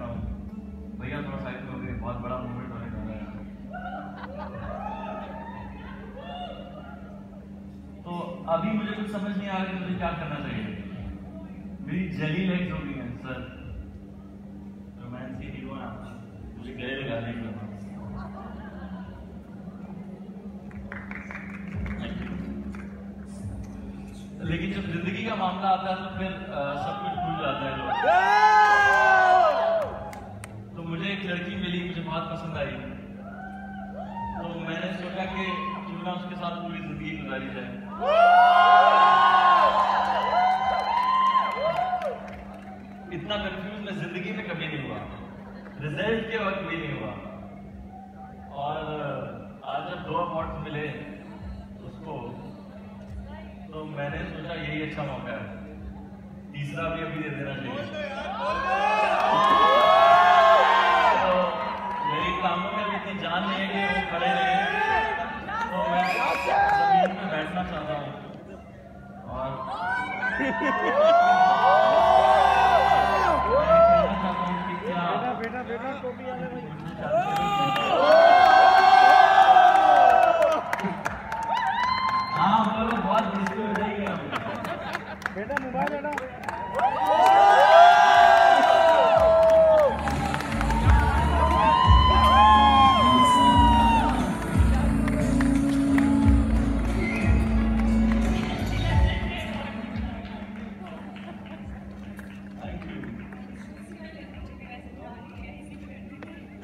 کرتا ہوں۔ بھیا، تھوڑا سائڈ بہت بڑا موومنٹ ہونے جا ہے۔ تو ابھی مجھے کچھ سمجھ نہیں آ رہا کہ مجھے کیا کرنا چاہیے۔ میری جلی لگ جو بھی ہے، سر۔ لیکن جب زندگی کا معاملہ آتا ہے تو پھر سب کچھ ملی بہت پسند آئی۔ تو میں نے سوچا کہ کیوں نہ اس کے ساتھ پوری زندگی گزاری جائے۔ اتنا کنفیوز میں زندگی میں کبھی نہیں ہوا۔ رزلٹ کے وقت بھی نہیں ہوا۔ اور آج جب دو اوارڈ ملے اس کو، تو میں نے سوچا یہی اچھا موقع ہے۔ تیسرا بھی ابھی دے دینا چاہیے۔ کھڑے رہے تو میں زمین میں بیٹھنا چاہتا ہوں۔ اور بیٹا بیٹا ٹوپی آنے ہاں بہت بیٹا، موبائل بیٹا